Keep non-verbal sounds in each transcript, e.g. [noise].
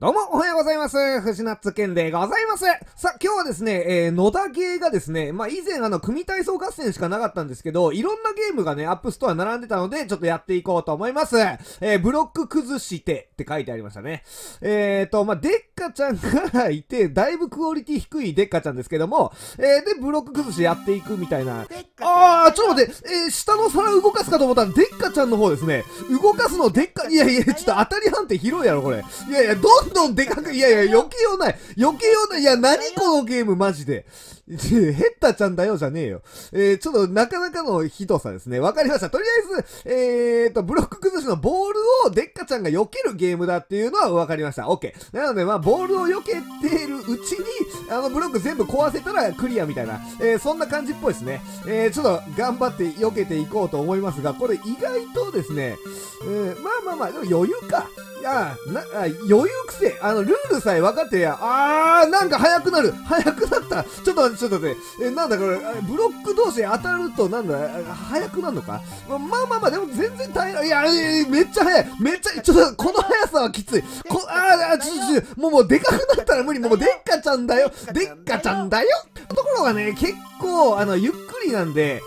どうも、おはようございます。藤ナッツ健でございます。さあ、今日はですね、えー、野田ゲーがですね、まあ、以前あの、組体操合戦しかなかったんですけど、いろんなゲームがね、 App Store 並んでたので、ちょっとやっていこうと思います。えー、ブロック崩してって書いてありましたね。えーと、まあ、デッカちゃんがいて、だいぶクオリティ低いデッカちゃんですけども、えー、で、ブロック崩しやっていくみたいな。あー、ちょっと待って、えー、下の皿動かすかと思ったら、デッカちゃんの方ですね。動かすのデッカ、いやいや、ちょっと当たり判定広いやろ、これ。いやいや、どんどんでかく、いやいや、余計ようない。余計ようない。いや、何このゲームマジで。ヘッタちゃんだよじゃねえよ。えー、ちょっとなかなかのひどさですね。わかりました。とりあえず、えーと、ブロック崩しのボールをデッカちゃんが避けるゲームだっていうのはわかりました。オッケー。なので、まあ、ボールを避けているうちに、あの、ブロック全部壊せたらクリアみたいな、えー、そんな感じっぽいですね。えー、ちょっと頑張って避けていこうと思いますが、これ意外とですね、えー、まあまあまあ、でも余裕か。いや、な、あ余裕くせあの、ルールさえ分かってや。あー、なんか速くなる速くなったちょっと待って、ちょっと待って。え、なんだこれ、ブロック同士当たると、なんだ、速くなるのか？まあまあまあ、でも全然耐えな。いや、めっちゃ速いめっちゃ、ちょっと、この速さはきつい。こ、あー、ちょ、ちょ、もう、もう、でかくなったら無理。もう、でっかちゃんだよでっかちゃんだよところがね、結構、あの、ゆっくりなんで、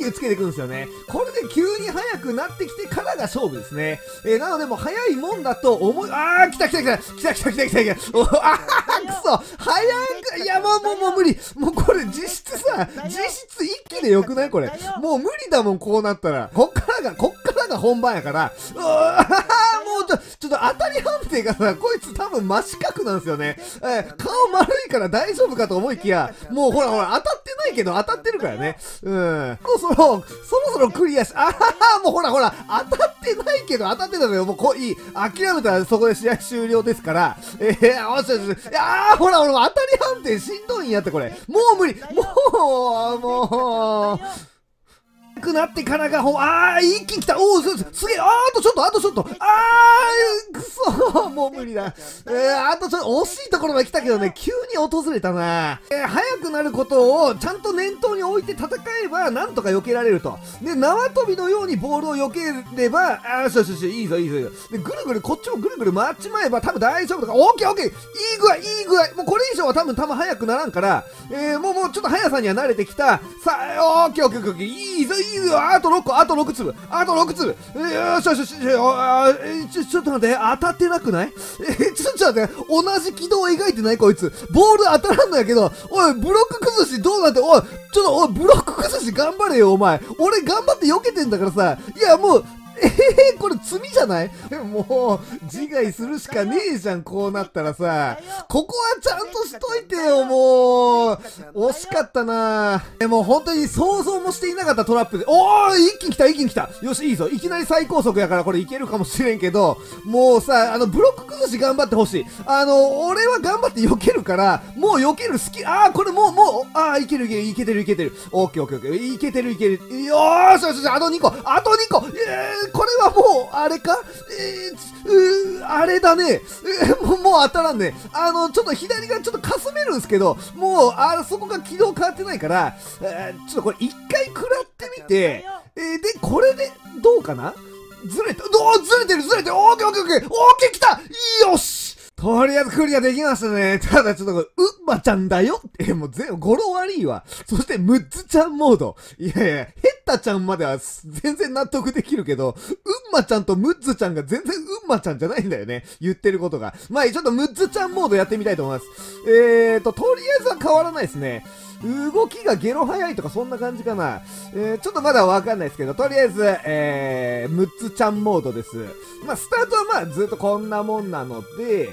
緩急つけていくんですよね。これで急に速くなってきてからが勝負ですね。えー、なのでもう速いもんだと思い、あー、来た来た来た来た来た来た来た来たおあー、くそ早く、いやもうもうもう無理もうこれ実質さ、実質一気でよくない？これ。もう無理だもん、こうなったら。こっからが、こっからが本番やから、うわょ、っと当たり判定がさ、こいつ多分真四角なんですよね。えー、顔丸いから大丈夫かと思いきや、もうほらほら、当たってないけど当たってるからね。うん。そろそろ、そろそろクリアし、あははもうほらほら、当たってないけど当たってたのよ。もうこいい。諦めたらそこで試合終了ですから。えー、おしよしよし。いやー、ほらほら、当たり判定しんどいんやってこれ。もう無理。もう、もう。くなってからがほああ一気に来た。おおすすげえ。ああとちょっとあとちょっと。ああくそもう無理だ。えー、あとちょっと惜しいところまで来たけどね。急に訪れたな。えー、早くなることをちゃんと念頭に置いて戦えばなんとか避けられると。で縄跳びのようにボールを避ければああしよしよしいいぞいいぞいいぞ。でぐるぐるこっちもぐるぐる回っちまえば多分大丈夫だから。オッケーオッケー。いい具合いい具合。もうこれ以上は多分球速くならんから。えー、もうもうちょっと速さには慣れてきた。さあオッケーオッケーオッケー。いいぞいいぞあと6個あと6粒。あと6粒。よしよしよしちょちょっと待って。当たってなくない？え [laughs] ちょっと待って。同じ軌道を描いてないこいつ。ボール当たらんのやけど。おいブロック崩しどうなって？おいちょっとおいブロック崩し頑張れよお前。俺頑張って避けてんだからさ。いやもうえー、これ罪じゃない？[laughs] もう、自害するしかねえじゃん、こうなったらさ。ここはちゃんとしといてよ、[laughs] もう。惜しかったなでも本当に想像もしていなかったトラップで。おー一気に来た、一気に来た。よし、いいぞ。いきなり最高速やからこれいけるかもしれんけど、もうさ、あの、ブロック崩し頑張ってほしい。あの、俺は頑張って避けるから、もう避ける好き。あー、これもう、もう、あー、いけるいける、いけてるいけてる。オッケーオッケーオッケー。いけてるいける。よーしよしよし、あと2個。あと2個。えーこれはもう、あれか？えー、あれだね。[laughs] もう、もう当たらんね。あの、ちょっと左がちょっとかすめるんですけど、もう、あそこが軌道変わってないから、えー、ちょっとこれ一回食らってみて、えー、で、これで、どうかな？ずれた、どうずれてるずれてるオーケーオーケーオーケーオーケー来たよしとりあえずクリアできましたね。ただちょっと、うっまちゃんだよえ、もう全部語呂悪いわ。そしてムッツちゃんモード。いやいや、ヘッタちゃんまでは全然納得できるけど、うんまちゃんとムッズちゃんが全然うんまちゃんじゃないんだよね。言ってることが。まあちょっとムッズちゃんモードやってみたいと思います。えーと、とりあえずは変わらないですね。動きがゲロ早いとかそんな感じかな。えー、ちょっとまだわかんないですけど、とりあえず、えー、ムッツちゃんモードです。まあ、スタートはまあ、ずっとこんなもんなので、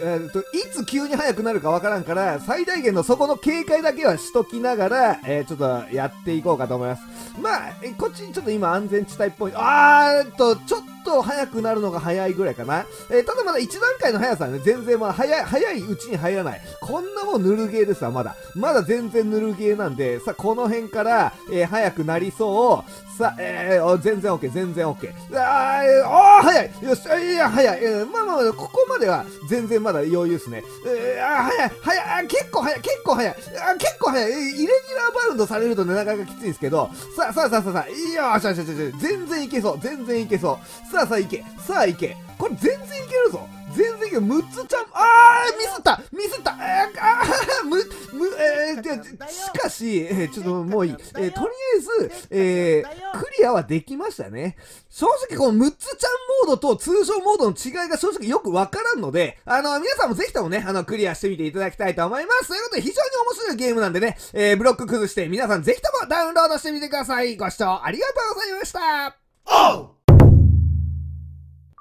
えー、と、いつ急に速くなるかわからんから、最大限のそこの警戒だけはしときながら、えー、ちょっとやっていこうかと思います。まあ、こっちにちょっと今安全地帯っぽい。あーっと、ちょっと速くなるのが早いぐらいかな。えー、ただまだ1段階の速さはね、全然まだ早い、早いうちに入らない。こんなもんぬるゲーですわ、まだ。まだ全然ぬるゲーなんで、さ、この辺から、えー、速くなりそう。さ、えー、全然 OK、全然 OK。あー、えー、おー、早いよし、いや、早い。えー、まあまあ、ここまでは全然まだ余裕ですね。えー、あー、早い、早い、結構早い、結構早い。あ結構早い。イレギュラーバウンドされるとね、なかなかきついですけど、さあ、さあ、さあ、さあ、いいよしよしよしよし、全然いけそう、全然いけそう。さあさあ、いけ。さあ、いけ。これ全然いけるぞ。全然いいよ、6つちゃん、あー、ミスったミスったあー、む、む、えー、しかし、えー、ちょっともういい。えー、とりあえず、えー、クリアはできましたね。正直この6つちゃんモードと通常モードの違いが正直よくわからんので、あの、皆さんもぜひともね、あの、クリアしてみていただきたいと思います。ということで、非常に面白いゲームなんでね、えー、ブロック崩して皆さんぜひともダウンロードしてみてください。ご視聴ありがとうございました。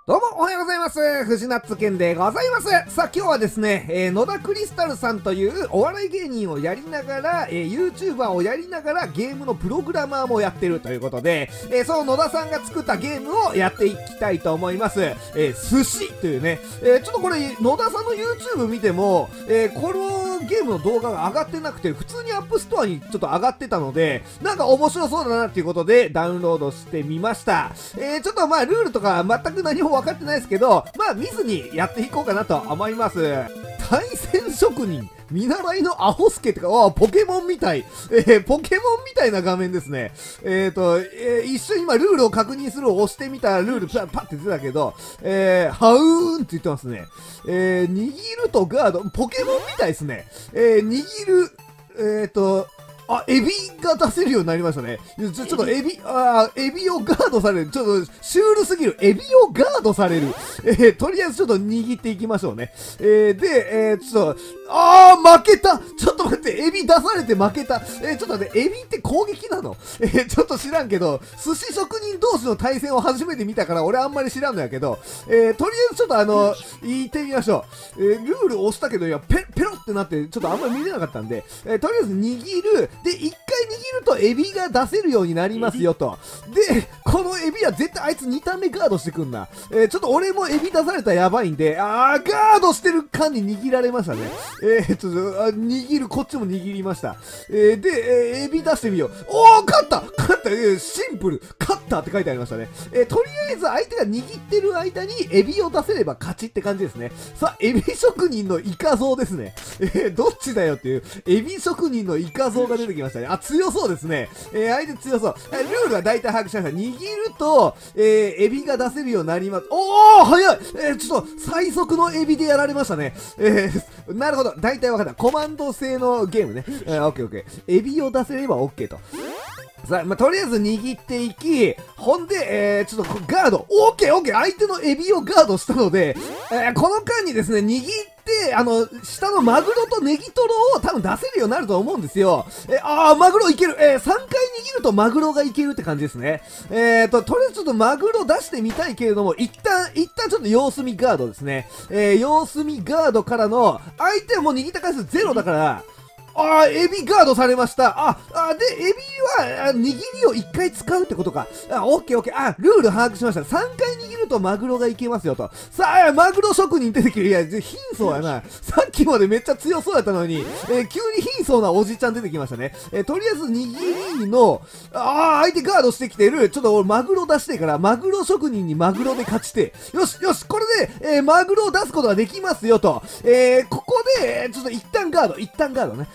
どうもおはようございます。藤ナッツ健でございます。さあ今日はですね、えー、野田クリスタルさんというお笑い芸人をやりながら、えー、YouTuber をやりながらゲームのプログラマーもやってるということで、えー、その野田さんが作ったゲームをやっていきたいと思います。えー寿司というね、えーちょっとこれ野田さんの YouTube 見ても、えーこのゲームの動画が上がってなくて、普通に App Store にちょっと上がってたので、なんか面白そうだなっていうことでダウンロードしてみました。えーちょっとまあルールとか全く何も分かってないですけど、まあ見ずにやっていこうかなと思います。対戦職人見習いのアホスケってか、あポケモンみたい。[laughs] えー、ポケモンみたいな画面ですね。えっ、ー、と、えー、一瞬今ルールを確認するを押してみたらルールパッて出てたけど、えー、ハウーンって言ってますね。えー、握るとガード、ポケモンみたいですね。えー、握る、えっ、ー、と、あ、エビが出せるようになりましたね。ちょちょっとエビ、あエビをガードされる。ちょっとシュールすぎる。エビをガードされる。えー、とりあえずちょっと握っていきましょうね。えー、で、えー、ちょっと、あー、負けたちょっと待って、エビ出されて負けた。えー、ちょっと待って、エビって攻撃なの？えー、ちょっと知らんけど、寿司職人同士の対戦を初めて見たから、俺あんまり知らんのやけど、えー、とりあえずちょっとあの、言ってみましょう。えー、ルール押したけど、いや、ペ、ペロってなって、ちょっとあんまり見れなかったんで、えー、とりあえず握る。で、一回握るとエビが出せるようになりますよと。で、このエビは絶対あいつ2ターン目ガードしてくんな。えー、ちょっと俺もエビ出されたらやばいんで、あー、ガードしてる間に握られましたね。えー、ちょっと、あ握る、こっちも握りました。えー、で、えー、エビ出してみよう。おー、勝った勝った、えー、シンプル勝ったって書いてありましたね。えー、とりあえず相手が握ってる間にエビを出せれば勝ちって感じですね。さあ、エビ職人のイカ像ですね。えー、どっちだよっていう、エビ職人のイカ像が出てきましたね。あ、強そうですね。えー、相手強そう。えー、ルールは大体把握しました。握ると、えー、エビが出せるようになります。おー早いえー、ちょっと、最速のエビでやられましたね。えー、なるほど。大体わかった。コマンド制のゲームね。えー、オッケーオッケー。エビを出せればオッケーと。さあ、まあ、とりあえず握っていき、ほんで、えー、ちょっとガード、オッケーオッケー相手のエビをガードしたので、えー、この間にですね、握って、あの、下のマグロとネギトロを多分出せるようになると思うんですよ。え、あー、マグロいける。えー、3回握るとマグロがいけるって感じですね。えーと、とりあえずちょっとマグロ出してみたいけれども、一旦、一旦ちょっと様子見ガードですね。えー、様子見ガードからの、相手はもう握った回数ゼロだから、ああ、エビガードされました。あ、あで、エビは、握りを1回使うってことか。あ、オッケーオッケー。あ、ルール把握しました。3回るとマグロがいけますよと。さあ、マグロ職人出てきる。いや、貧相やな。さっきまでめっちゃ強そうやったのに、えー、急に貧相なおじちゃん出てきましたね。えー、とりあえず握りの、ああ、相手ガードしてきてる。ちょっと俺マグロ出してから、マグロ職人にマグロで勝ちて。よし、よし、これで、えー、マグロを出すことができますよと。えー、ここで、ちょっと一旦ガード、一旦ガードね。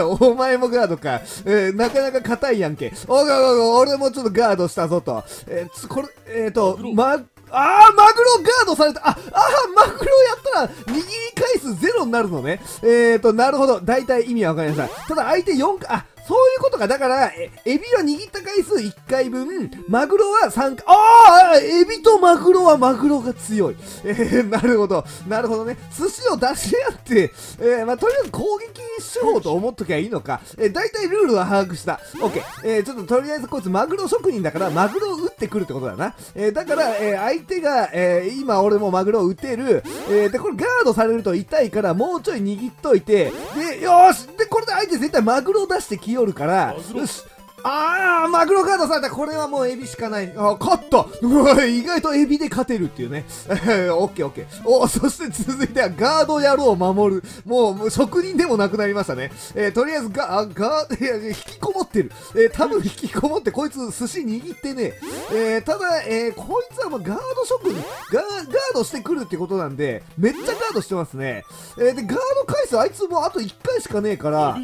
[laughs] お前もガードか。えー、なかなか硬いやんけ。おお俺もちょっとガードしたぞと。えー、これ、えっ、ー、と、ま、あー、マグロガードされた。あ、あー、マグロやったら、握り返すゼロになるのね。えっ、ー、と、なるほど。大体意味はわかりません。ただ相手4回、あ、そういうことか。だから、エビは握った回数1回分、マグロは3回、ああエビとマグロはマグロが強い。えー、なるほど。なるほどね。寿司を出し合って、えー、まあ、とりあえず攻撃手法と思っときゃいいのか。えー、大体ルールは把握した。オッケー。えー、ちょっととりあえずこいつマグロ職人だから、マグロを撃ってくるってことだな。えー、だから、えー、相手が、えー、今俺もマグロを撃てる。えー、で、これガードされると痛いから、もうちょい握っといて、で、よーしで、これで相手絶対マグロを出してきよるから、よし。あー、マグロカードされた。これはもうエビしかない。あ、勝ったうわ意外とエビで勝てるっていうね。[laughs] オッケーオッケー。お、そして続いてはガード野郎を守る。もう、もう職人でもなくなりましたね。えー、とりあえずガ、あ、ガー、いや、引きこもってる。えー、多分引きこもってこいつ寿司握ってね。えー、ただ、えー、こいつはまあガード職人、ガー、ガードしてくるってことなんで、めっちゃガードしてますね。えー、で、ガード回数あいつもあと1回しかねえから、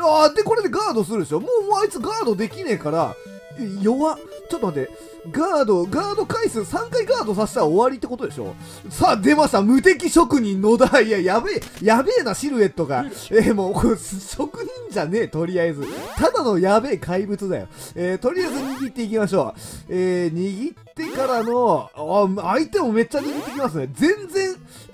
あで、これでガードするでしょもう、もうあいつガードでできねえから、弱。ちょっと待って。ガード、ガード回数3回ガードさせたら終わりってことでしょ？さあ、出ました無敵職人野田。いや、やべえ、やべえな、シルエットが。えー、もう、職人じゃねえ、とりあえず。ただのやべえ怪物だよ。えー、とりあえず握っていきましょう。えー、握ってからの、あ、相手もめっちゃ握ってきますね。全然、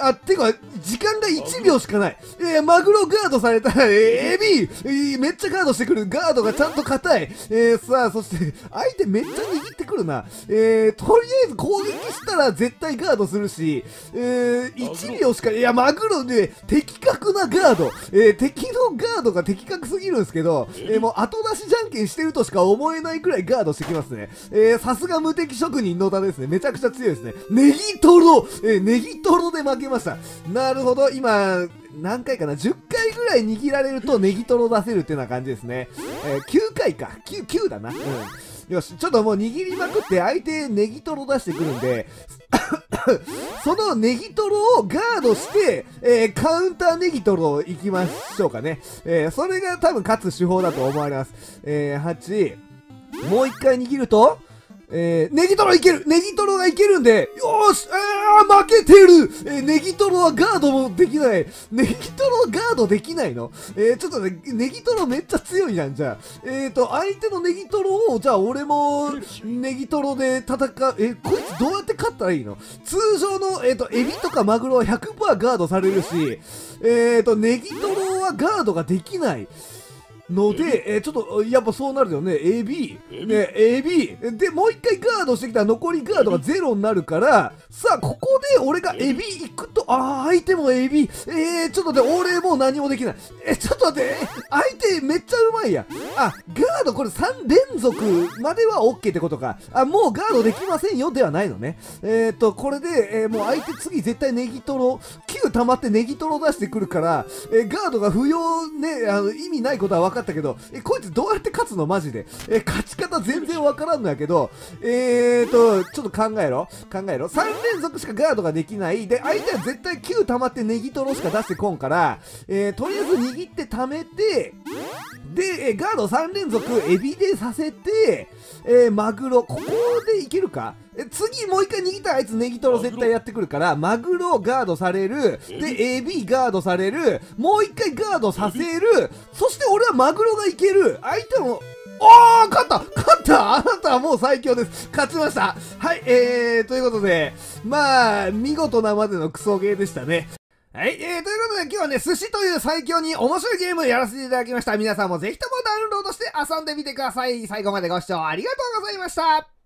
あ、てか、時間が1秒しかない。えー、マグロガードされた、えー、エビ、えー、めっちゃガードしてくる。ガードがちゃんと硬い。えー、さあ、そして、相手めっちゃ握ってくるな。えー、とりあえず攻撃したら絶対ガードするし、えー、1秒しか、いや、マグロで、的確なガード。えー、敵のガードが的確すぎるんですけど、え？ー、もう後出しじゃんけんしてるとしか思えないくらいガードしてきますね。えー、さすが無敵職人野田ですね。めちゃくちゃ強いですね。ネギトロえー、ネギトロで負けました。なるほど、今、何回かな ?10 回ぐらい握られるとネギトロ出せるってな感じですね。えー、9回か。9、9だな。うん。よし、ちょっともう握りまくって相手ネギトロ出してくるんで、[coughs] そのネギトロをガードして、えー、カウンターネギトロ行きましょうかね。えー、それが多分勝つ手法だと思われます。えー、8、もう一回握ると、えー、ネギトロいけるネギトロがいけるんで、よーしあー負けてる。えー、ネギトロはガードもできない。ネギトロガードできないの？えー、ちょっとね、ネギトロめっちゃ強いじゃん、じゃあ。えーと、相手のネギトロを、じゃあ俺も、ネギトロで戦う、えこいつどうやって勝ったらいいの？通常の、えーと、エビとかマグロは100%ガードされるし、えーと、ネギトロはガードができない。ので、えー、ちょっと、やっぱそうなるよね。AB。ね、AB。で、もう一回ガードしてきたら残りガードがゼロになるから、さあ、ここで俺が AB 行くと、あー、相手も AB。えー、ちょっと待って、俺もう何もできない。え、ちょっと待って、相手めっちゃうまいや。あ、ガードこれ3連続までは OK ってことか。あ、もうガードできませんよではないのね。えーと、これで、えー、もう相手次絶対ネギトロ、9溜まってネギトロ出してくるから、えー、ガードが不要ね、あの、意味ないことは分かったけど、え、こいつどうやって勝つの？マジで。え、勝ち方全然わからんのやけど、えーと、ちょっと考えろ。考えろ。3連続しかガードができない。で、相手は絶対9溜まってネギトロしか出してこんから、えー、とりあえず握って溜めて、で、えガード3連続エビでさせて、えー、マグロ、ここでいけるか？え次もう一回握ったらあいつネギトロ絶対やってくるから、マグロガードされる、で、エビガードされる、もう一回ガードさせる、そして俺はマグロがいける、相手も、おー勝った！勝った！あなたはもう最強です。勝ちました。はい、えー、ということで、まあ、見事なまでのクソゲーでしたね。はい、えー、ということで今日はね、寿司という最強に面白いゲームをやらせていただきました。皆さんもぜひともダウンロードして遊んでみてください。最後までご視聴ありがとうございました。